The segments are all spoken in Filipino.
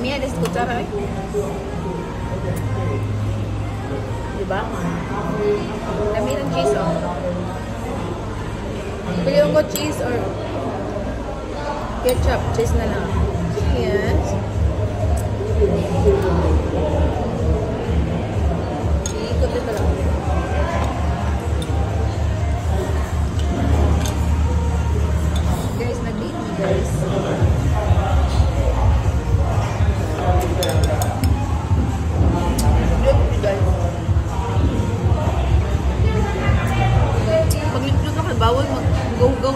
Dami yan, des kutsara eh. Diba? Dami ng cheese oh. Bili ko cheese or ketchup, cheese na lang. Yes.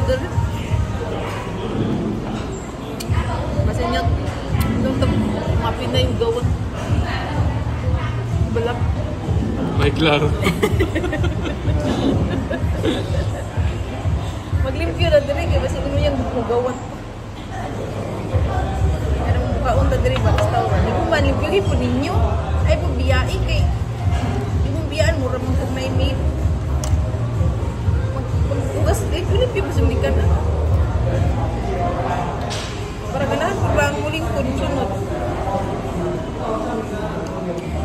seger maksudnya untuk ngapinnya yung gawat. Maglimpyo na diri Kaya basi yang mugawan. Ano mo ka diri ba tau Hindi po mo man. Ay po biyai kay Hindi po biyaan mo ඒකුණි පිපසුම් දිකන්න perkenalan kurang kuling kunsunut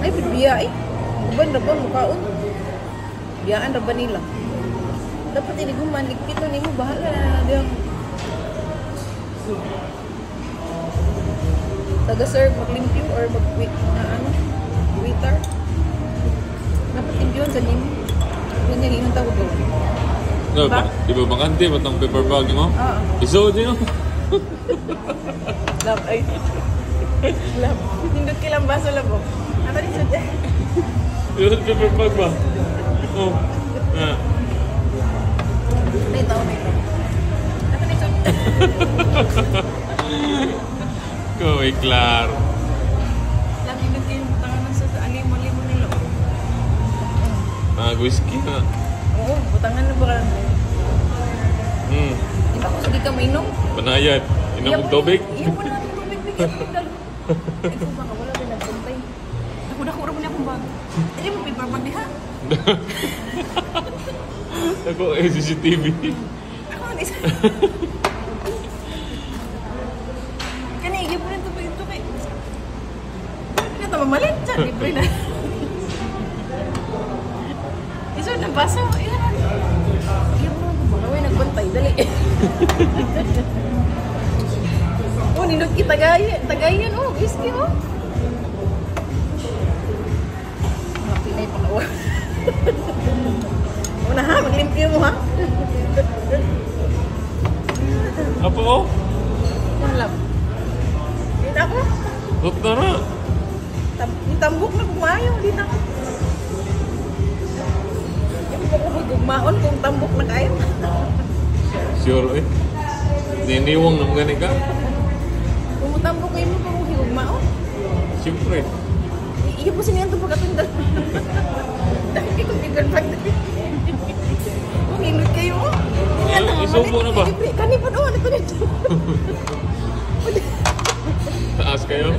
ay biya ay ban rabon mukaon biyaan rabon nila dapat ini guman itu ni mo bahala na dia. Taga serve maglimpyo or mag na ano waiter dapat impiyon sa nimo yun yung inang tawag doon No, Ba? ba? Di ba bakante? Ba't ang paper bag mo? Oo. Iso din mo. love ay love hindot kilang baso labo ano rin sa Yun, paper bag ba? Oh. Ah. may tao may tao ano rin sa Ko, may klaro. love hindot kilang tangan sa alimo alimo nilo Ah, whiskey na. oo butangan na ba Hmm. Panayad. Inom mo tubig? Iya po naman tubig. Bigyan mo dalo. Ikaw ba ka? Wala ba nagpuntay? Ako na kura mo niya kung bago. Hindi mo paper bag diha. Ako, eh, CCTV. Ako na isa. Kani, iya po na tubig ito kay. Hindi na mamalit. Diyan, libre na. Iso na baso. Iya na. Iya po na kung bago. Uy, nagbantay. Dali. oh, ninot ki tagayan. Tagayan, oh. Whiskey, oh. Mga Pinay pa kawa. Una ha, maglimpyo mo ha. Apa oh? Ang lab. Di na ako. Doktor na. Tam tambok na kumayo. Di na ako. Yung magugmaon kung tambok na kayo. Sure eh. Niniwang naman gani ka. Kung tambok kayo mo pa mo higugmaon. Siyempre. Iya po siniyan ito pagkatundal. Dahil ko tigil pag Kung inod kayo mo. Ay, isubo na ba? Kani pa doon. Nito. Taas kayo.